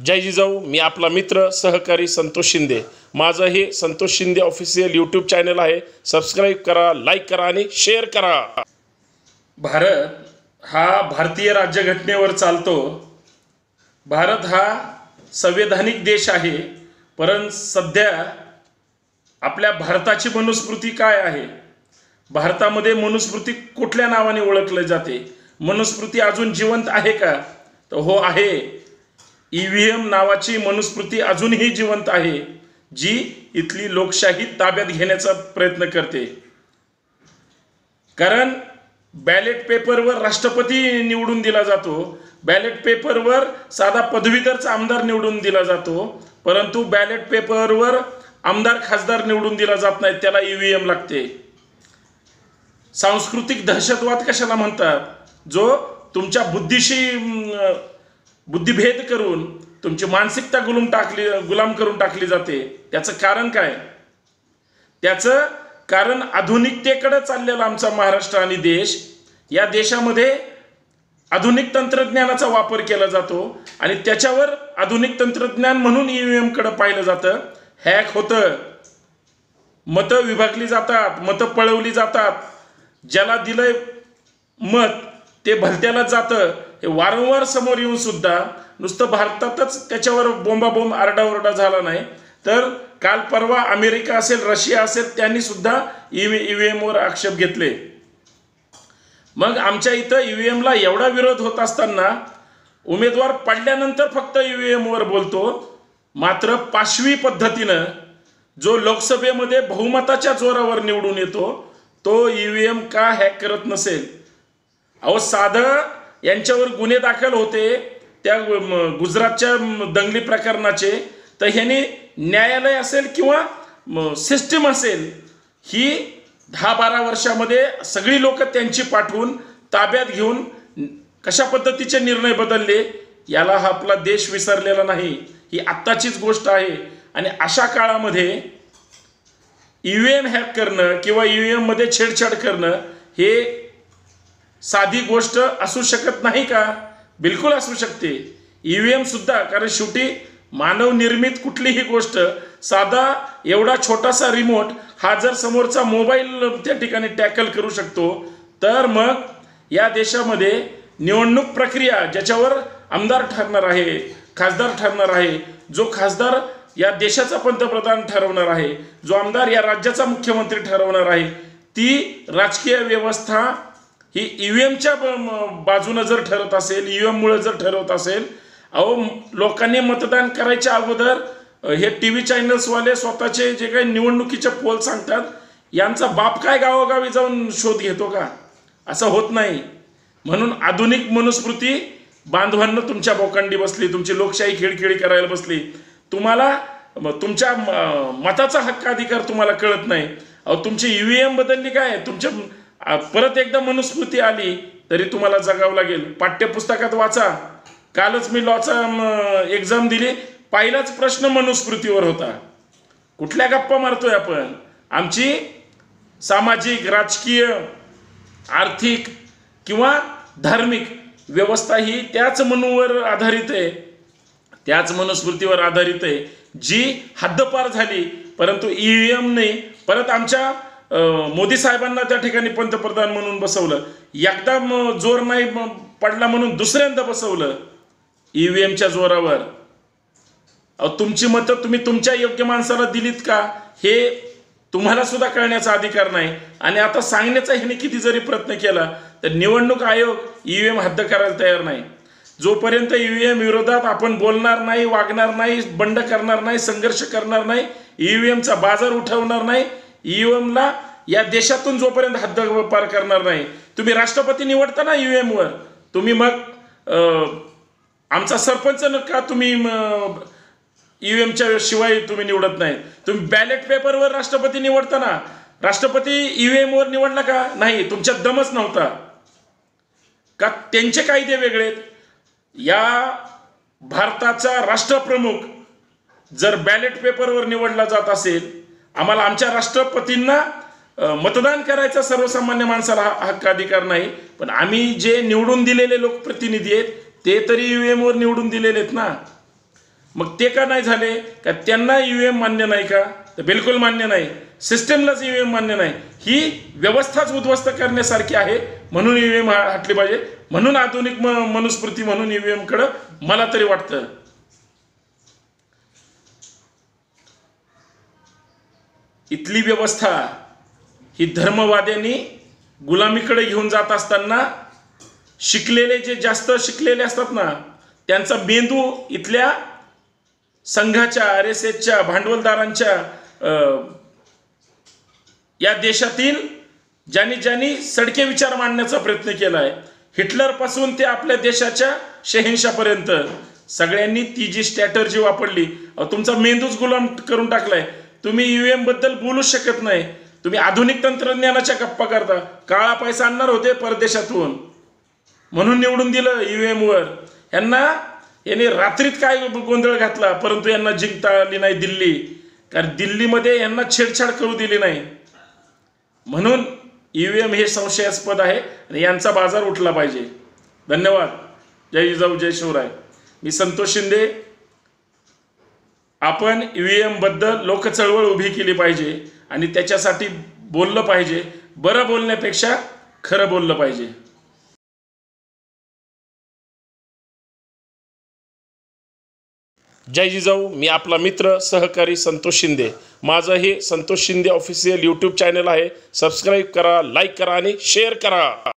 जय जिजाऊ मी आपला मित्र सहकारी संतोष शिंदे. माझं हे Santosh Shinde official YouTube channel आहे. सबस्क्राईब करा लाईक करा आणि शेअर करा. भारत हा भारतीय राज्यघटनेवर चालतो. भारत हा संवैधानिक देश आहे. परंतु सध्या आपल्या भारताची मनुस्मृती काय आहे? भारतामध्ये मनुस्मृती कुठल्या नावाने ओळखले जाते? मनुस्मृती अजून जिवंत आहे का? तर हो आहे. ई व्ही एम नावाची मनुस्मृती अजूनही जिवंत आहे जी इथली लोकशाही ताब्यात घेण्याचा प्रयत्न करते. कारण बॅलेट पेपरवर राष्ट्रपती निवडून दिला जातो बॅलेट पेपरवर साधा पदवीधरचा आमदार निवडून दिला जातो परंतु बॅलेट पेपरवर आमदार खासदार निवडून दिला जात नाही त्याला ई व्ही एम लागते. सांस्कृतिक दहशतवाद कशाला म्हणतात? जो तुमच्या बुद्धीशी बुद्धिभेद करून तुमची मानसिकता गुलूम टाकली गुलाम करून टाकली जाते. त्याचं कारण काय? त्याचं कारण आधुनिकतेकडे चाललेला आमचा महाराष्ट्र आणि देश या देशामध्ये आधुनिक तंत्रज्ञानाचा वापर केला जातो आणि त्याच्यावर आधुनिक तंत्रज्ञान म्हणून ई व्ही एमकडे पाहिलं जातं. हॅक होतं. मतं विभागली जातात मतं पळवली जातात. ज्याला दिलंय मत ते भलत्याला जातं. हे वारंवार समोर येऊन सुद्धा नुसतं भारतातच त्याच्यावर बोंबाबोंब आरडाओरडा झाला नाही. तर काल परवा अमेरिका असेल रशिया असेल त्यांनी सुद्धा ई व्ही आक्षेप घेतले. मग आमच्या इथं ईव्हीएमला एमला एवढा विरोध होत असताना उमेदवार पडल्यानंतर फक्त ईव्हीएमवर व्ही एमवर बोलतो. मात्र पाशवी पद्धतीनं जो लोकसभेमध्ये बहुमताच्या जोरावर निवडून येतो तो ईव्हीएम व्ही एम का हॅक करत नसेल? अहो साधं यांच्यावर गुन्हे दाखल होते त्या गुजरातच्या दंगली प्रकरणाचे. तर ह्याने न्यायालय असेल किंवा सिस्टीम असेल ही दहा बारा वर्षामध्ये सगळी लोक त्यांची पाठवून ताब्यात घेऊन कशा पद्धतीचे निर्णय बदलले याला हा आपला देश विसरलेला नाही. ही आत्ताचीच गोष्ट आहे. आणि अशा काळामध्ये ई व्ही एम हॅक करणं किंवा ई व्ही एममध्ये छेडछाड करणं हे साधी गोष्ट असू शकत नाही का? बिलकुल असू शकते. ई व्ही एमसुद्धा कारण शेवटी मानवनिर्मित कुठलीही गोष्ट साधा एवढा छोटासा रिमोट हा जर समोरचा मोबाईल त्या ठिकाणी टॅकल करू शकतो तर मग या देशामध्ये निवडणूक प्रक्रिया ज्याच्यावर आमदार ठरणार आहे खासदार ठरणार आहे जो खासदार या देशाचा पंतप्रधान ठरवणार आहे जो आमदार या राज्याचा मुख्यमंत्री ठरवणार आहे ती राजकीय व्यवस्था ही ई व्ही एमच्या बाजूनं जर ठरत असेल ई जर ठरवत असेल अहो लोकांनी मतदान करायच्या अगोदर हे टी व्ही चॅनल्सवाले स्वतःचे जे काही निवडणुकीचे पोल सांगतात यांचा बाप काय गावोगावी जाऊन शोध घेतो का? असं होत नाही. म्हणून आधुनिक मनुस्मृती बांधवांना तुमच्या बोकांडी बसली तुमची लोकशाही खिळखिळी करायला बसली. तुम्हाला तुमच्या म- मताचा हक्क अधिकार तुम्हाला कळत नाही. अहो तुमची ई व्ही एम बदलली काय? तुमच्या परत एकदा मनुस्मृती आली तरी तुम्हाला जगावं लागेल. पाठ्यपुस्तकात वाचा. कालच मी लॉचा एक्झाम दिली. पहिलाच प्रश्न मनुस्मृतीवर होता. कुठल्या गप्पा मारतोय आपण? आमची सामाजिक राजकीय आर्थिक किंवा धार्मिक व्यवस्था ही त्याच मनूवर आधारित आहे. त्याच मनुस्मृतीवर आधारित आहे. जी हद्दपार झाली परंतु ई व्ही एमने परत आमच्या मोदी साहेबांना त्या ठिकाणी पंतप्रधान म्हणून बसवलं एकदा जोर नाही पडला म्हणून दुसऱ्यांदा बसवलं ईव्हीएमच्या जोरावर. तुमची मतं तुम्ही तुमच्या योग्य माणसाला दिलीत का? हे तुम्हाला सुद्धा कळण्याचा अधिकार नाही. आणि आता सांगण्याचा ह्याने किती जरी प्रयत्न केला तर निवडणूक आयोग ई व्ही एम हद्द करायला तयार नाही. जोपर्यंत ईव्हीएम एम विरोधात आपण बोलणार नाही वागणार नाही बंड करणार नाही संघर्ष करणार नाही ई व्ही एमचा बाजार उठवणार नाही ई एमला या देशातून जोपर्यंत हद्द पार करणार नाही तुम्ही राष्ट्रपती निवडता ना ई तुम्ही मग आमचा सरपंच न का तुम्ही ईव्हीएमच्या शिवाय तुम्ही निवडत नाही? तुम्ही बॅलेट पेपरवर राष्ट्रपती निवडता ना राष्ट्रपती ई निवडला का? नाही तुमच्यात दमच नव्हता. का त्यांचे कायदे वेगळे या भारताचा राष्ट्रप्रमुख जर बॅलेट पेपरवर निवडला जात असेल आम्हाला आमच्या राष्ट्रपतींना मतदान करायचा सर्वसामान्य माणसाला हा- हक्क अधिकार नाही पण आम्ही जे निवडून दिलेले लोकप्रतिनिधी आहेत ते तरी यू एमवर निवडून दिलेले आहेत ना. मग ते का नाही झाले? का त्यांना यू एम मान्य नाही का? तर बिलकुल मान्य नाही. सिस्टमलाच यू एम मान्य नाही. ही व्यवस्थाच उद्ध्वस्त करण्यासारखी आहे म्हणून यू एम हटली पाहिजे. म्हणून आधुनिक म मनुस्मृती म्हणून यू एमकडं मला तरी वाटतं. इथली व्यवस्था ही धर्मवाद्यांनी गुलामीकडे घेऊन जात असताना शिकलेले जे जास्त शिकलेले असतात ना त्यांचा मेंदू इथल्या संघाच्या आर एस एसच्या भांडवलदारांच्या या देशातील ज्यांनी ज्यांनी सडके विचार मांडण्याचा प्रयत्न केला आहे हिटलरपासून ते आपल्या देशाच्या शहेनशापर्यंत सगळ्यांनी ती जी स्ट्रॅटर्जी वापरली तुमचा मेंदूच गुलाम करून टाकलाय. तुम्ही यू बद्दल बोलूच शकत नाही. तुम्ही आधुनिक तंत्रज्ञानाच्या गप्पा करता. काळा पैसा आणणार होते परदेशातून. म्हणून निवडून दिलं ईव्हीएमवर यांना यांनी रात्रीत काय गोंधळ घातला परंतु यांना जिंकता आली नाही दिल्ली. कारण दिल्लीमध्ये यांना छेडछाड करू दिली नाही. म्हणून ईव्हीएम हे संशयास्पद आहे आणि यांचा बाजार उठला पाहिजे. धन्यवाद. जय जिजाऊ जय शिवराय. मी संतोष शिंदे आपण ई बद्दल एमबद्दल लोकचळवळ उभी केली पाहिजे आणि त्याच्यासाठी बोललं पाहिजे. बरं बोलण्यापेक्षा खरं बोललं पाहिजे. जय जिजाऊ मी आपला मित्र सहकारी संतोष शिंदे. माझं हे Santosh Shinde official YouTube channel आहे. सबस्क्राईब करा लाईक करा आणि शेअर करा.